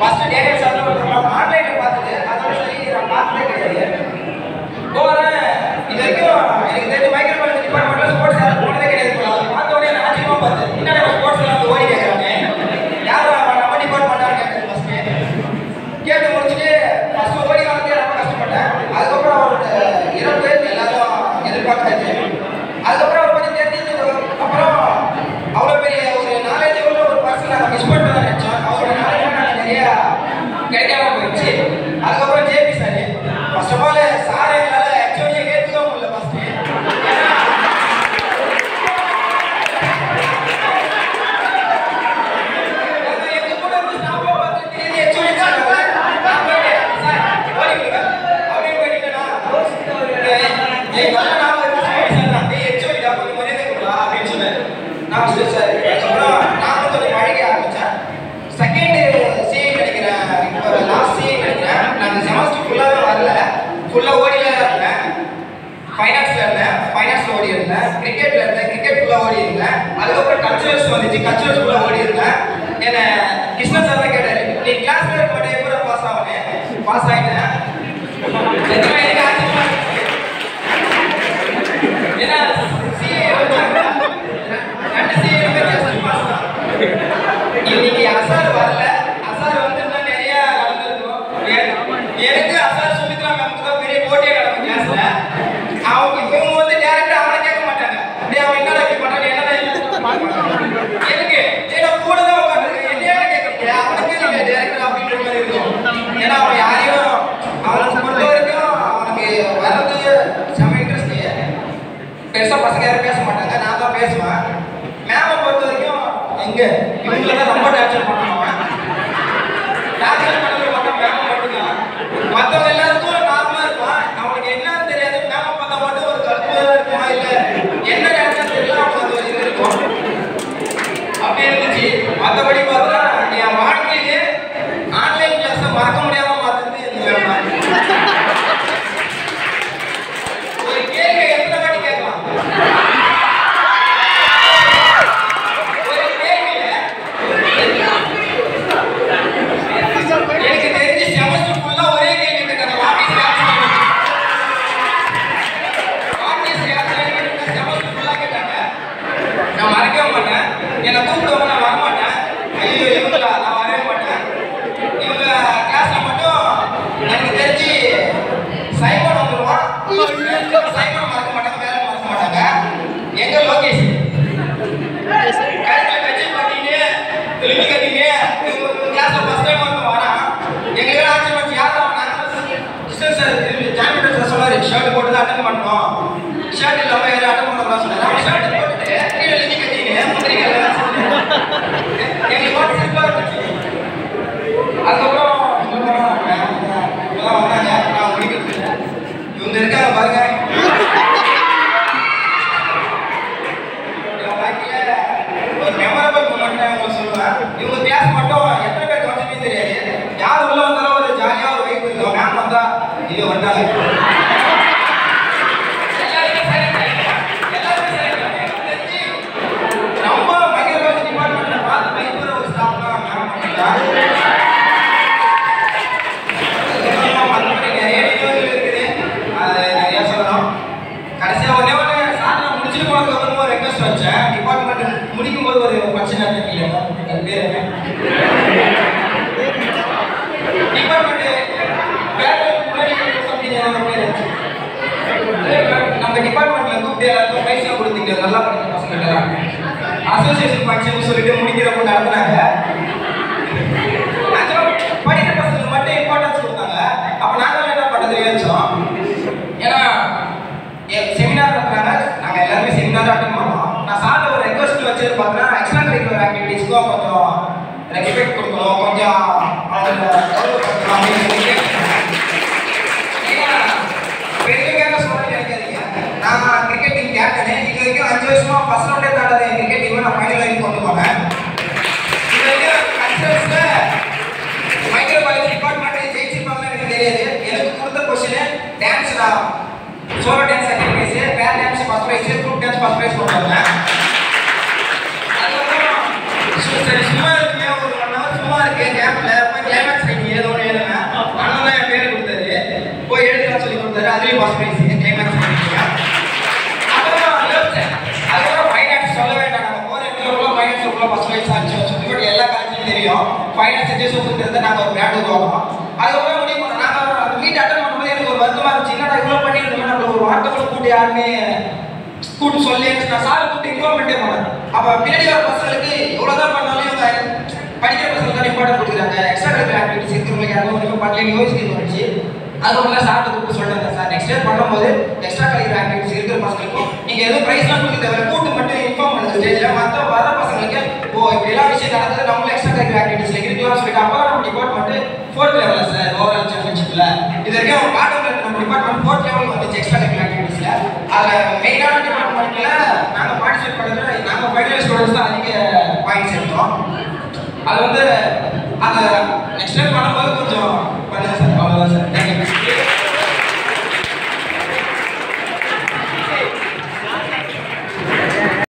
Pastor Daniel கிடைக்காம போயிடுச்சு அதுக்கப்புறம் JP sir first of all sir எங்களால் ஆக்சுவலி ஏற்றுக்க முடியல ஃபர்ஸ்ட் எங்க கூட ஃபுல்லாக ஓடில இருந்தேன் ஃபைனான்ஸ்ல இருந்தேன். ஃபைனான்ஸ்ல ஓடி இருந்தேன் கிரிக்கெட்ல இருந்தேன். கிரிக்கெட் ஃபுல்லா ஓடி இருந்தேன் அதுக்கப்புறம் கல்ச்சுரல்ஸ் வந்துச்சு. கல்ச்சுரல்ஸ் ஃபுல்லா ஓடி இருந்தேன் என்ன கிருஷ்ணன் சார் தான் கேட்டாரு நீ கிளாஸ்ல இருக்க மாட்டே கூட பாஸ் ஆகணும் பாஸ் ஆகிட்டேன் ஏன்னா CA ரெண்டு CA லுமே தான். இன்னைக்கு அசார் வரல. அசார் வந்து நிறைய நடந்திருக்கும். எனக்கு அசார் போட்டே நடக்கும் கிளாஸ்ல அவங்க இவங்க வந்து டேரக்டா அவனை கேட்க மாட்டாங்க. டே அவன் என்னடா இப்படி பண்றான் என்னடா எனக்கு ஏன்னா கூட தான் உட்காந்துருக்கேன் என்னையா கேட்கறீங்க அவனுக்கு நீங்க டேரக்டர் அப்படின்ற மாதிரி இருக்கும். ஏன்னா அவன் யாரையும் அவனை பொறுத்த வரைக்கும் அவனுக்கு வர்றது செம இன்ட்ரெஸ்ட் பெருசா பசங்க யாரும் பேச மாட்டாங்க. நான் தான் பேசுவேன். மேம பொறுத்த வரைக்கும் எங்க இவங்கள தான் ரொம்ப டார்ச்சர் பண்ணுவாங்க. இவங்க பாருங்க. ஒரு மெமரபிள் மூமெண்ட் உங்களுக்கு சொல்லுவேன் இவங்க கிளாஸ் மட்டும் எத்தனை பேர் கவனிச்சுமே தெரியாது. யார் உள்ள வந்தாலும் ஒரு ஜாலியா ஒரு வைப்பு இருக்கும். மேம் வந்தா இது வந்தாங்க. ஒரு வச்சேன். முடிக்கும் போது ஒரு பிரச்சனை நடத்திருக்கீங்க. அது பேர் என்ன? department நம்ம டிபார்ட்மெண்ட்ல கூப்பிட்டு எல்லாருக்கும் பைசா கொடுத்தீங்க நல்லா படிக்கிற பசங்க அசோசியேஷன் ஃபங்க்ஷன் சொல்லிட்டு முடிக்கிறப்ப நடத்துனாங்க. படிக்கிற பசங்களுக்கு மட்டும் இம்பார்ட்டன்ஸ் கொடுத்தாங்க. அப்ப நாங்களும் என்ன பண்றது ஏன்னா செமினார் நடத்துறாங்க நாங்க எல்லாருமே செமினார் அட்டன் பண்ணோம் நான் சார்ல ஒரு ரெக்வஸ்ட் வச்சது பார்த்தீங்கன்னா எக்ஸ்ட்ரா கரிக்குலர் ஆக்டிவிட்டீஸ்க்கும் கொஞ்சம் ரெஸ்பெக்ட் கொடுக்கணும் கொஞ்சம் அவங்க கிளைமேக்ஸ் பண்ணிருக்கீங்க அப்புறம் அதுக்கப்புறம் ஃபைனான்ஸ் சொல்ல வேண்டாம். நம்ம போகிற இடத்துல ஃபைனான்ஸ் உள்ள ஃபர்ஸ்ட் ப்ரைஸ் ஆச்சு சொல்லி எல்லா காலேஜ்லையும் தெரியும். ஃபைனான்ஸ் எஜே நாங்கள் ஒரு பிராண்ட் உருவாக்கணும். அதுக்கப்புறம் முடிவு பண்ணோம் நாங்கள் அந்த மீட் அட்டன் பண்ணும்போது எனக்கு ஒரு வருத்தமாக இருந்துச்சு. என்னடா இவ்வளோ பண்ணியிருந்தோம்? நம்மள ஒரு வார்த்தை கூட யாருமே கூட்டு சொல்லி நான் சார் கூப்பிட்டு இன்வால்மெண்ட்டே பண்ணேன் அப்போ பின்னாடி வர பசங்களுக்கு எவ்வளோதான் பண்ணாலும் இவங்க படிக்கிற பசங்களுக்கு தான் இம்பார்ட்டன்ட் கொடுக்குறாங்க. எக்ஸ்ட்ரா கரிக்குலர் ஆக்டிவிட்டிஸ் இருக்கிறவங்களுக்கு யாரும் ஒன்றுமே பண்ணலன்னு யோசிக்க வந்துச்சு அதுக்கப்புறம் சார் கூப்பிட்டு சொல்லிட்டு சார். நெக்ஸ்ட் இயர் பண்ணும்போது எக்ஸ்ட்ரா கரிக்குலர் ஆக்டிவிட்டிஸ் இருக்கிற பசங்களுக்கும். நீங்கள் எதுவும் ப்ரைஸ்லாம் கொடுக்க தேவை கூட்டு மட்டும் இன்ஃபார்ம் பண்ணுங்க. ஸ்டேஜில் மற்ற வர பசங்களுக்கு ஓ எல்லாம் விஷயம் நடந்தது நம்மளும் எக்ஸ்ட்ரா கரிக்குலர் ஆக்டிவிட்டிஸ்ல இருக்கலாம் சொல்லிட்டு அப்போ நம்ம டிபார்ட்மெண்ட் ஃபோர்த் லெவலில் சார் ஓவரால் சாம்பியன்ஷிப்பில் இது வரைக்கும் அவங்க பாட்டம் நம்ம டிபார்ட்மெண்ட் ஃபோர்த் லெவலுக்கு வந்துச்சு எக்ஸ்ட்ரா கரிக்குலர் ஆக்டிவிட்டிஸ்ல அதில் மெயினான டிபார்ட்மெண்ட்ல நாங்கள் பார்ட்டிசிபேட் பண்ணதுல நாங்கள் ஃபைனல் ஸ்டூடெண்ட்ஸ் தான் அதிக பாயிண்ட்ஸ் எடுத்தோம். அது வந்து அந்த நெக்ஸ்ட் டைம் பண்ணும்போது கொஞ்சம்